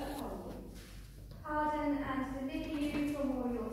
upon you. Pardon and deliver you from all your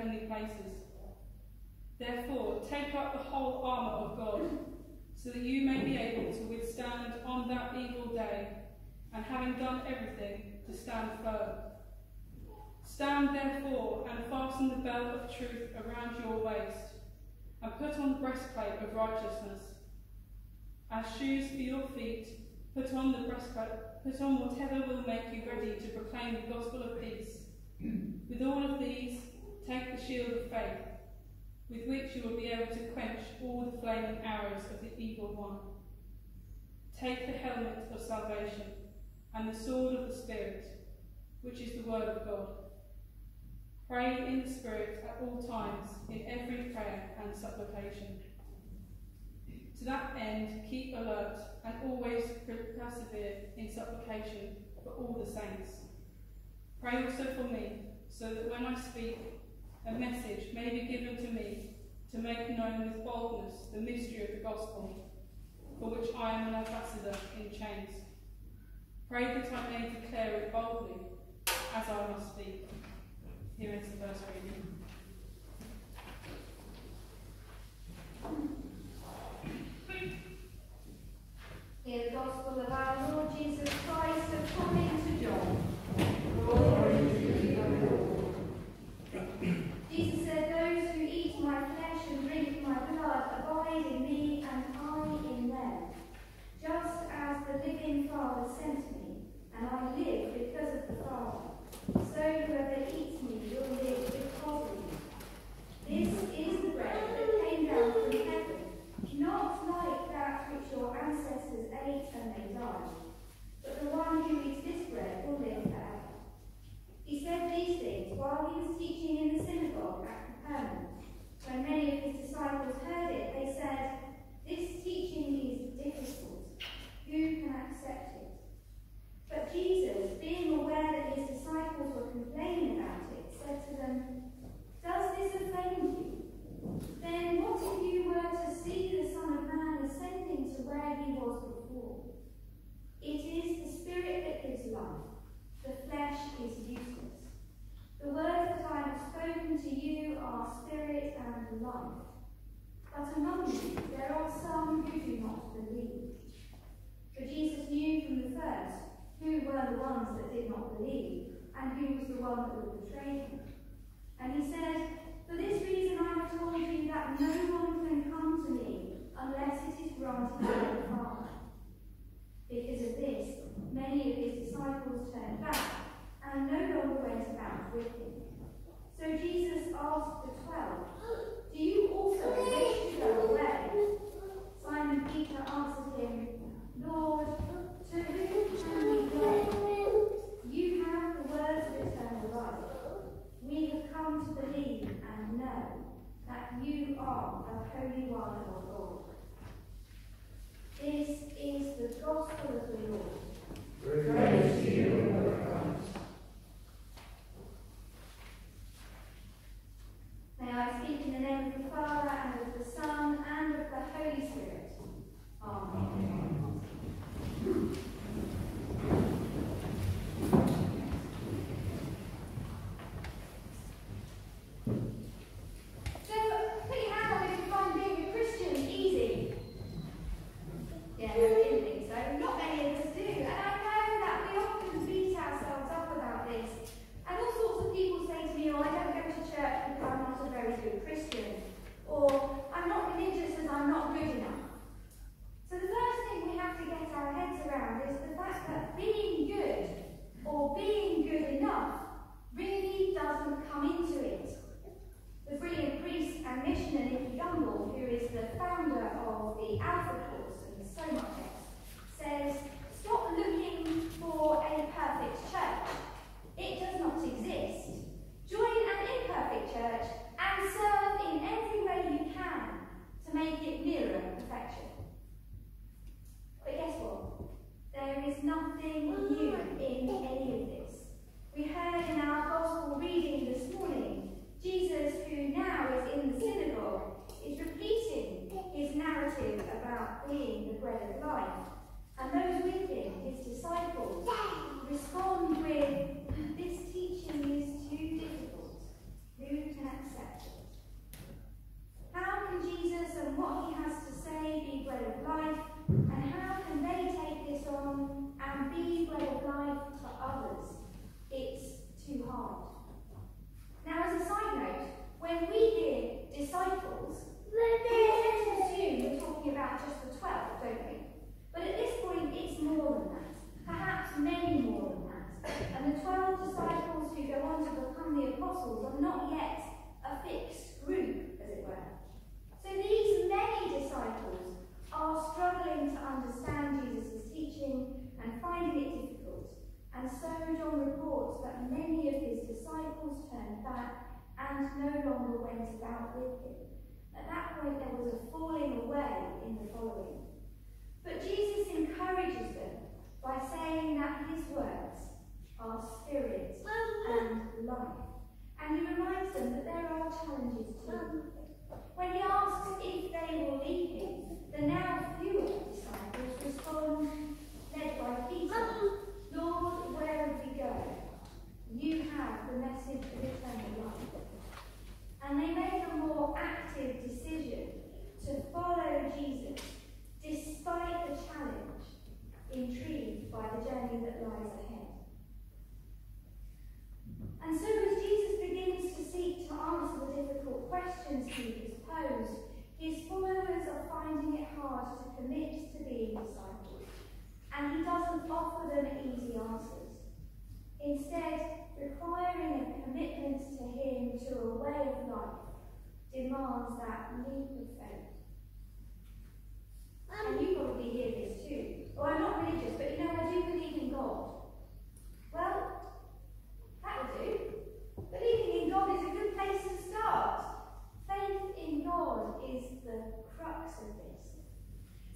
heavenly places. Therefore, take up the whole armour of God, so that you may be able to withstand on that evil day, and having done everything, to stand firm. Stand therefore and fasten the belt of truth around your waist, and put on the breastplate of righteousness. As shoes for your feet, put on the breastplate, put on whatever will make you ready to proclaim the gospel of peace. With all of these, take the shield of faith, with which you will be able to quench all the flaming arrows of the evil one. Take the helmet of salvation and the sword of the Spirit, which is the word of God. Pray in the Spirit at all times, in every prayer and supplication. To that end, keep alert and always persevere in supplication for all the saints. Pray also for me, so that when I speak, a message may be given to me to make known with boldness the mystery of the gospel, for which I am an ambassador in chains. Pray that I may declare it boldly, as I must speak. Here is the first reading. Hear the gospel of our Lord Jesus by saying that his words are spirit and life. And he reminds them that there are challenges too. When he asks if they will leave him, the now fewer disciples respond, led by Peter, Lord, where would we go? You have the message of eternal life. And they make a more active decision to follow Jesus despite the challenge, intrigued by the journey that lies ahead. And so, as Jesus begins to seek to answer the difficult questions he has posed, his followers are finding it hard to commit to being disciples, and he doesn't offer them easy answers. Instead, requiring a commitment to him to a way of life demands that leap of. And you probably hear this too. Oh, I'm not religious, but you know, I do believe in God. Well, that'll do. Believing in God is a good place to start. Faith in God is the crux of this.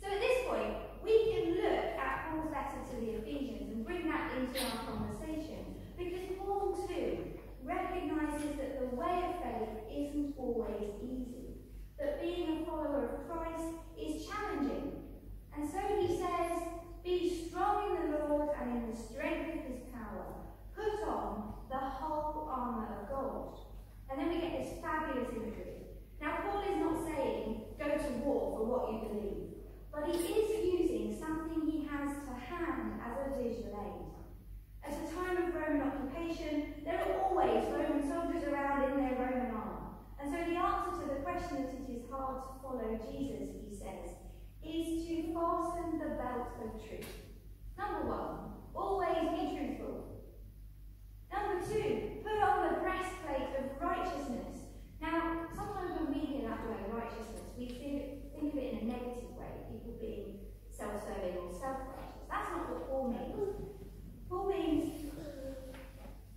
So at this point, we can look at Paul's letter to the Ephesians and bring that into our conversation because Paul too recognizes that the way of faith isn't always easy, that being a follower of Christ is challenging. And so he says, Be strong in the Lord and in the strength of his power. Put on the whole armour of God. And then we get this fabulous imagery. Now, Paul is not saying go to war for what you believe, but he is using something he has to hand as a visual aid. At a time of Roman occupation, there are always Roman soldiers around in their Roman armour. And so the answer to the question that it is hard to follow Jesus, he says, is to fasten the belt of truth. Number one, always be truthful. Number two, put on the breastplate of righteousness. Now, sometimes when we hear that word righteousness, we think, of it in a negative way, people being self-serving or self-righteous. That's not what Paul means. Paul means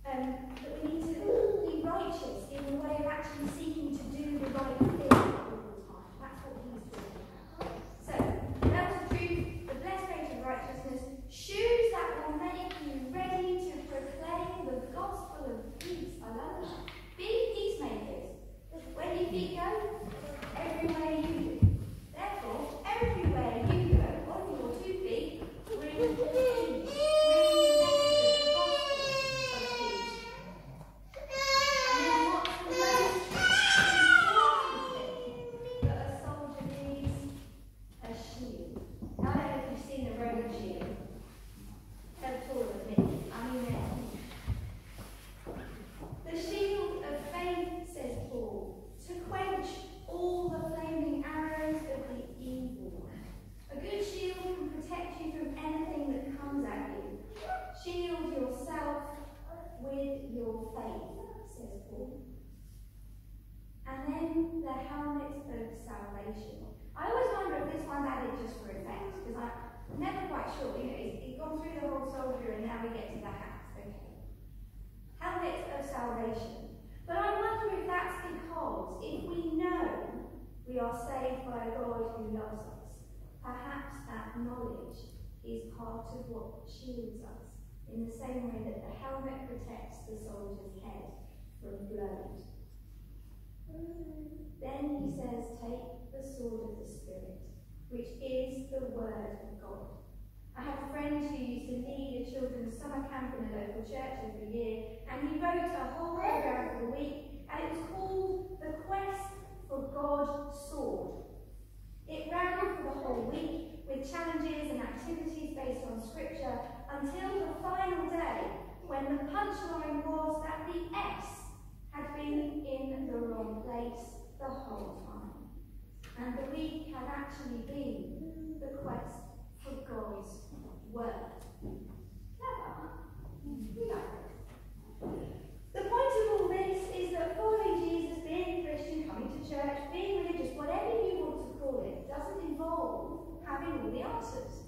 um, that we need to be righteous in the way of actually seeking to do the right thing all the time. That's what he's talking about. So, belt of truth, the breastplate of righteousness, shoes that will make you ready to proclaim the gospel of peace. I love that. Be peacemakers. Where do you feet go? Everywhere you do. Therefore, everywhere you go, on your two feet, bring the peace. Bring the gospel of peace. And then what's the most important thing that a soldier needs? A shield. Now, I don't know if you've seen a Roman shield. They're taller than me. I mean, they're the shield of faith, says Paul, to quench all the flaming arrows of the evil one. A good shield can protect you from anything that comes at you. Shield yourself with your faith, says Paul. And then the helmet of salvation. I always wonder if this one's added just for effect, because I'm never quite sure. You know, he's, he's gone through the whole soldier and now we get to the hat. Okay. Helmet of salvation. But I wonder if that's because if we know we are saved by a God who loves us, perhaps that knowledge is part of what shields us, in the same way that the helmet protects the soldier's head from blows. Then he says, Take the sword of the Spirit, which is the word of God. I had a friend who used to lead a children's summer camp in a local church every year, and he wrote a whole program for the week, and it was called The Quest for God's Sword. It ran for the whole week with challenges and activities based on scripture until the final day when the punchline was that the S had been in the wrong place the whole time. And the week had actually been the quest for God's word. The point of all this is that following Jesus, being a Christian, coming to church, being religious, whatever you want to call it, doesn't involve having all the answers.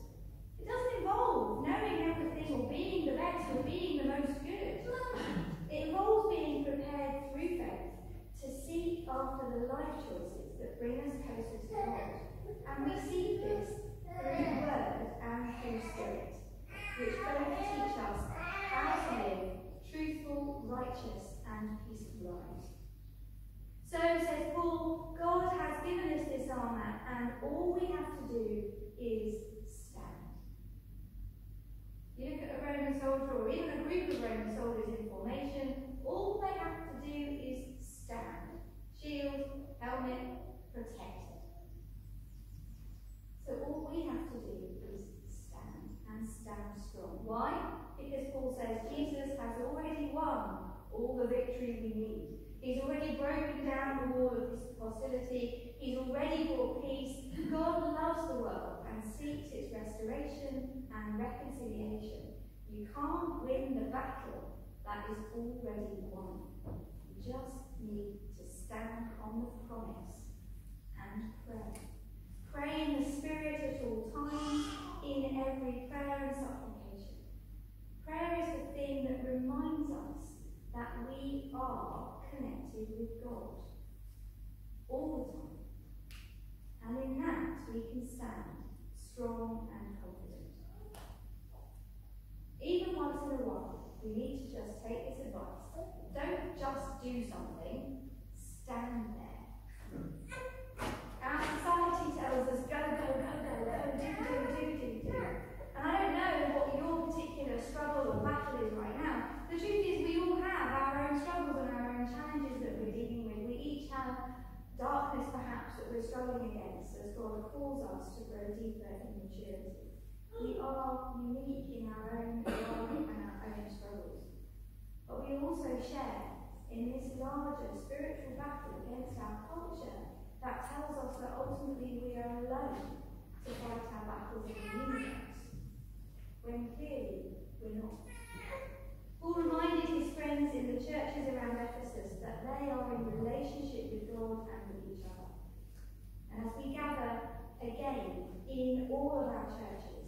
again in all of our churches,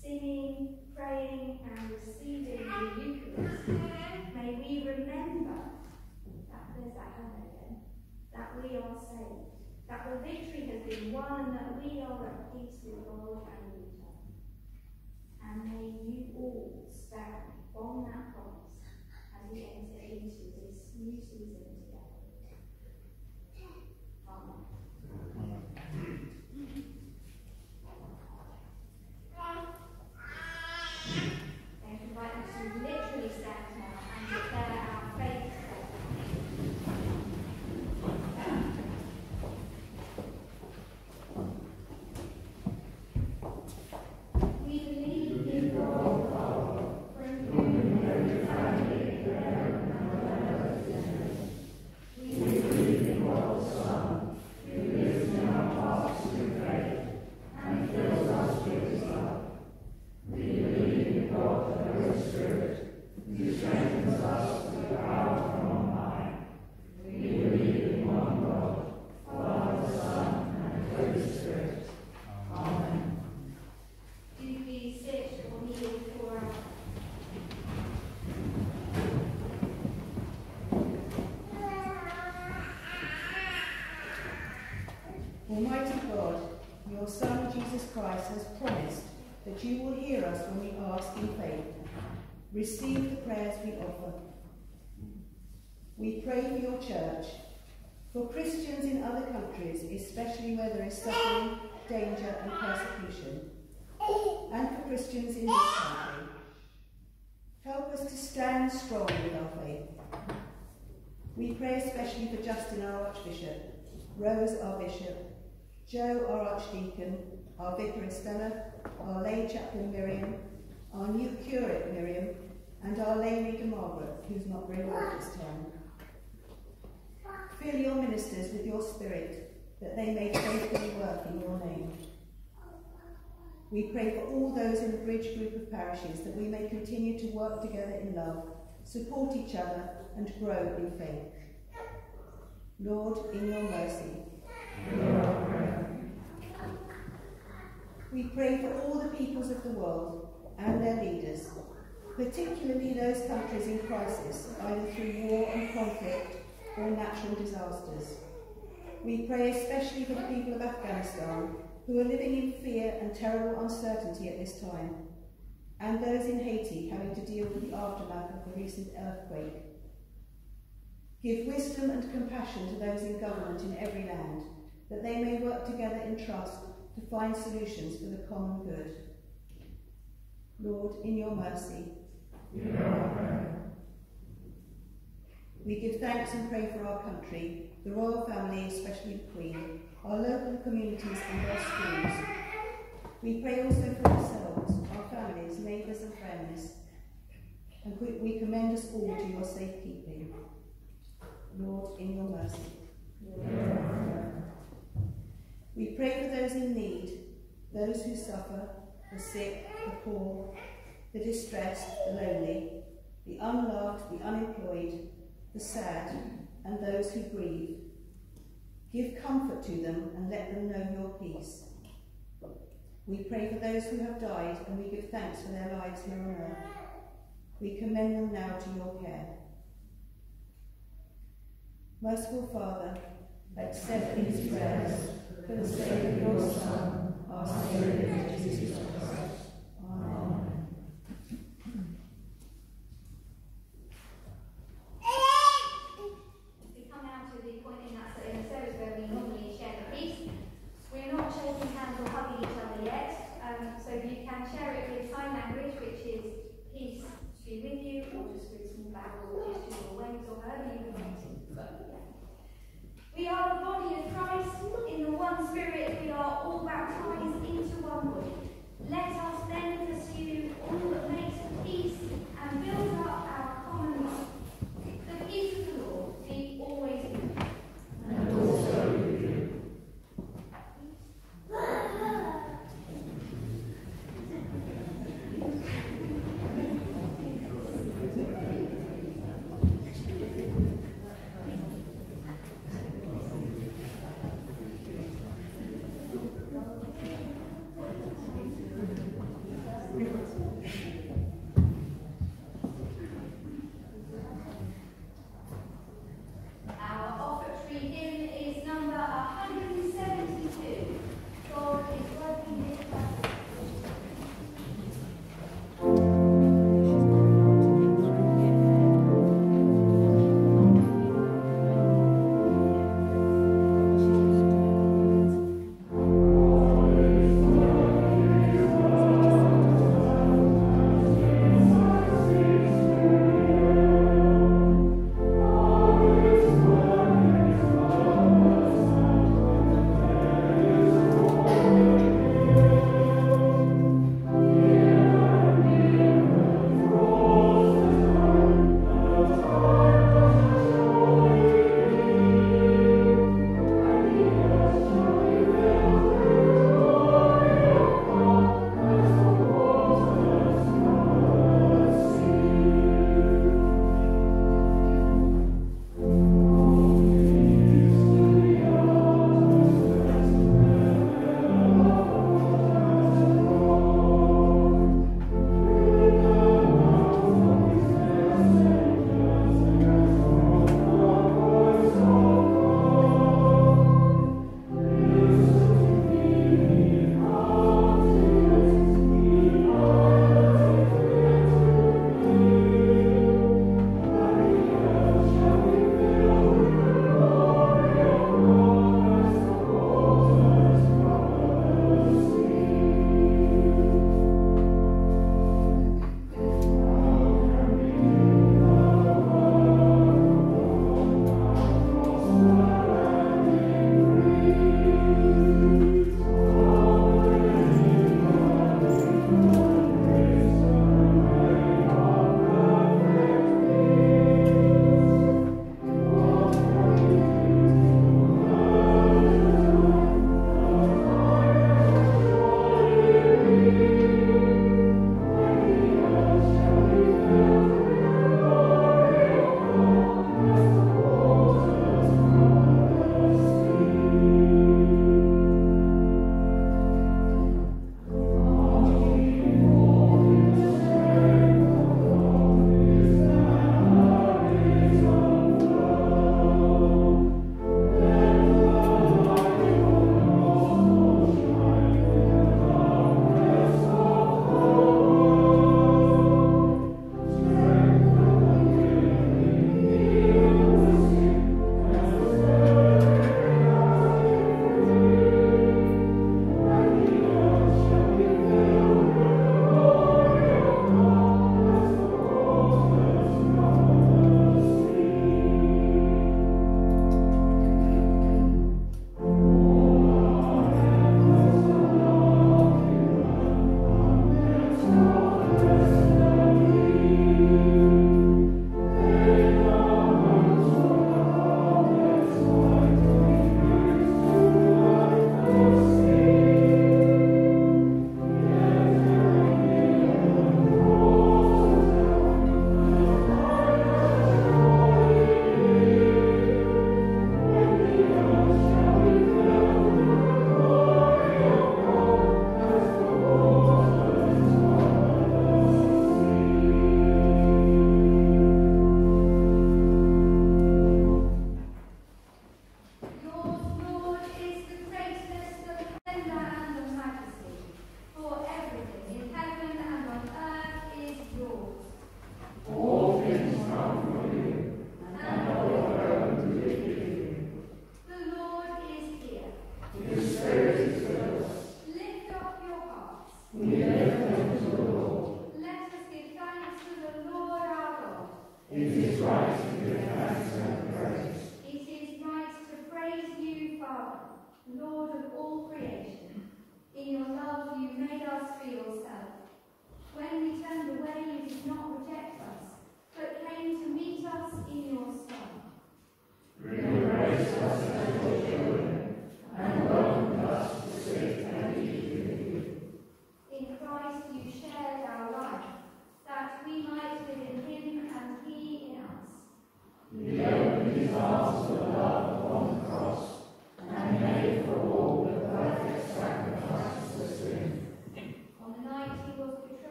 singing, praying, and receiving the Eucharist. May we remember that there's that heaven again, that we are saved, that the victory has been won, that we are at peace with God and with each other. And may you all stand on that promise as we enter into this new season together. Amen. Amen. receive the prayers we offer. We pray for your church, for Christians in other countries, especially where there is suffering, danger and persecution, and for Christians in this country. Help us to stand strong with our faith. We pray especially for Justin, our Archbishop, Rose, our Bishop, Joe, our Archdeacon, our Vicar in Stella; our lay chaplain Miriam, our new curate Miriam, and our lay reader Margaret, who's not very well this time. Fill your ministers with your spirit, that they may faithfully work in your name. We pray for all those in the Bridge group of parishes that we may continue to work together in love, support each other, and grow in faith. Lord, in your mercy. We pray for all the peoples of the world and their leaders, particularly those countries in crisis, either through war and conflict or natural disasters. We pray especially for the people of Afghanistan, who are living in fear and terrible uncertainty at this time, and those in Haiti having to deal with the aftermath of the recent earthquake. Give wisdom and compassion to those in government in every land, that they may work together in trust to find solutions for the common good. Lord, in your mercy. We give thanks and pray for our country, the royal family, especially the Queen, our local communities and their schools. We pray also for ourselves, our families, neighbours and friends, and we commend us all to your safekeeping. Lord, in your mercy. We pray for those in need, those who suffer, the sick, the poor, the distressed, the lonely, the unloved, the unemployed, the sad, and those who grieve. Give comfort to them and let them know your peace. We pray for those who have died and we give thanks for their lives here on earth. We commend them now to your care. Merciful Father, accept these prayers for the sake of your Son, our Saviour Jesus Christ.